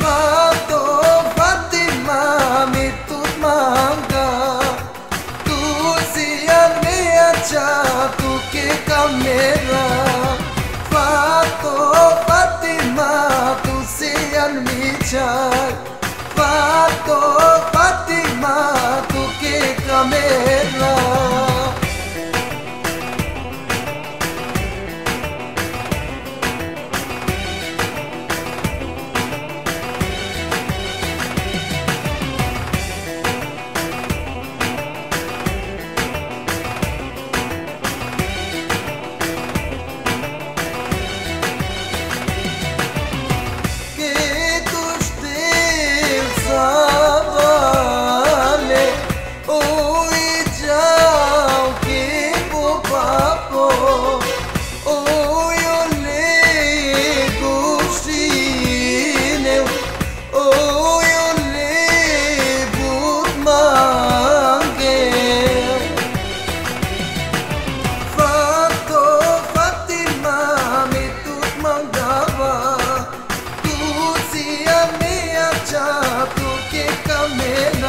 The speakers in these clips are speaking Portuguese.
Fato, Fatima, mi tut Tu se ja mejača, tu que kamera Fato, Fatima, tu se ja Fato, Fatima Oh,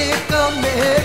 के कमे